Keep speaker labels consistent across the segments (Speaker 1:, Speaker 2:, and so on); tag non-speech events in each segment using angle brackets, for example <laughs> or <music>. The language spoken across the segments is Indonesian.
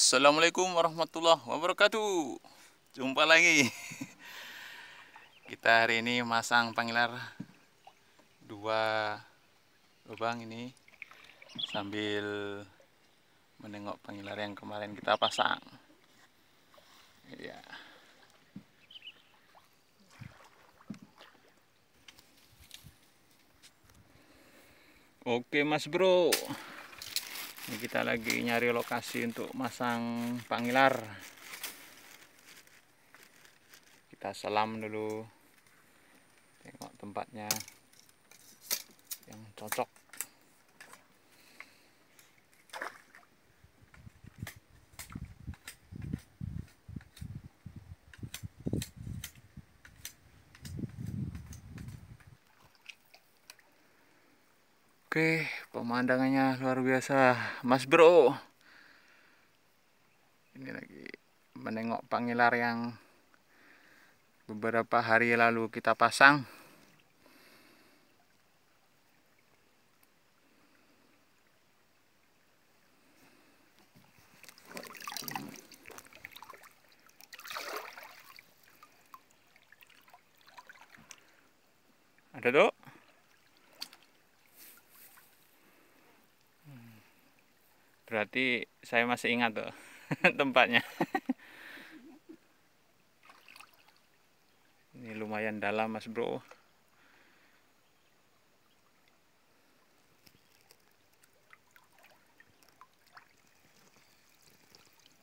Speaker 1: Assalamualaikum warahmatullahi wabarakatuh. Jumpa lagi. <laughs> Kita hari ini masang pangilar Dua lubang ini Sambil Menengok pangilar yang kemarin kita pasang. Ya Oke mas bro ini kita lagi nyari lokasi untuk masang pangilar kita selam dulu. Tengok tempatnya yang cocok Oke, pemandangannya luar biasa, Mas Bro. Ini lagi menengok pangilar yang beberapa hari lalu kita pasang. Ada dok? Berarti saya masih ingat tuh <laughs> tempatnya. Ini lumayan dalam mas bro.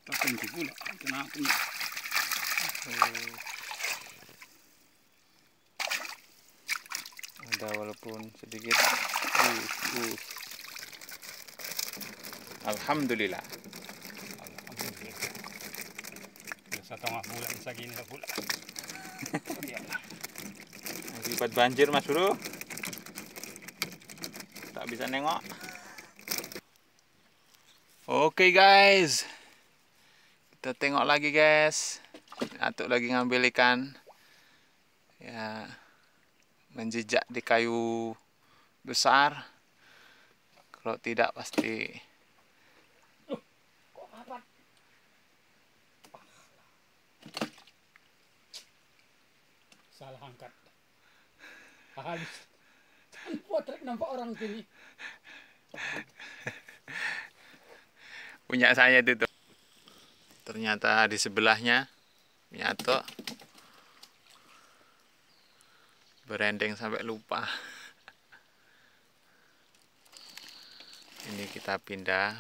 Speaker 2: Pula.
Speaker 1: Ada walaupun sedikit. Uh, uh. Alhamdulillah.
Speaker 2: Alhamdulillah. Sa tengah bulan segini pula.
Speaker 1: Akibat banjir mas bro. Tak bisa nengok. Oke guys. Kita tengok lagi guys. Atuk lagi ngambil ikan. Ya. Menjejak di kayu besar. Kalau tidak pasti
Speaker 2: Salah angkat. Habis. Potret nampak orang sini.
Speaker 1: punya saya itu tuh. Ternyata di sebelahnya nyato berendeng sampai lupa. Ini kita pindah.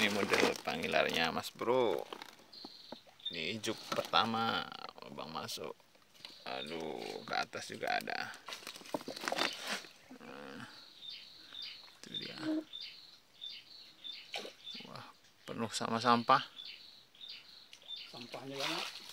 Speaker 1: Ini model pangilarnya Mas Bro. Ini juk pertama Bang masuk. Aduh, ke atas juga ada. Nah, itu dia. Wah, penuh sama sampah.
Speaker 2: Sampahnya banyak.